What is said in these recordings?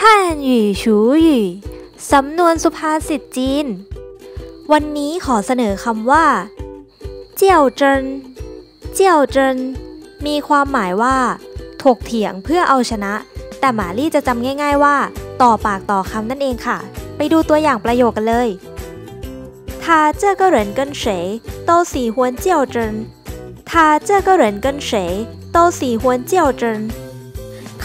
ฮั่นหยู่ชูหยู่สำนวนสุภาษิตจีน วันนี้ขอเสนอคำว่า เจียวเจิน เจียวเจิน มีความหมายว่า ถกเถียงเพื่อเอาชนะ แต่หมาลี่จะจำง่าย ๆว่า ต่อปากต่อคำนั่นเองค่ะ ไปดูตัวอย่างประโยคกันเลย他这个人跟谁都喜欢较真他这个人跟谁都喜欢较真 เ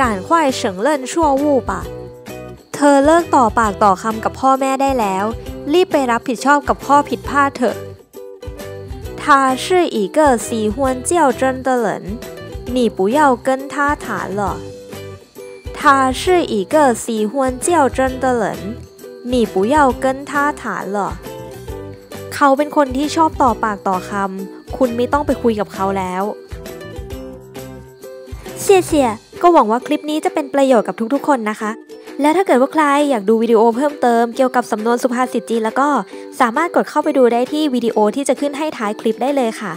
赶快承认错误吧เธอเลิกต่อปากต่อคำกับพ่อแม่ได้แล้ว รีบไปรับผิดชอบกับข้อผิดพลาดเถอะ他是一个喜欢较真的人你不要跟他谈了他是一个喜欢较真的人你不要跟他谈了เขาเป็นคนที่ชอบต่อปากต่อคำคุณไม่ต้องไปคุยกับเขาแล้วเชี่ยเชี่ย ก็หวังว่าคลิปนี้จะเป็นประโยชน์กับทุกๆ คนนะคะ และถ้าเกิดว่าใครอยากดูวิดีโอเพิ่มเติมเกี่ยวกับสำนวนสุภาษิตจีนแล้วก็สามารถกดเข้าไปดูได้ที่วิดีโอที่จะขึ้นให้ท้ายคลิปได้เลยค่ะ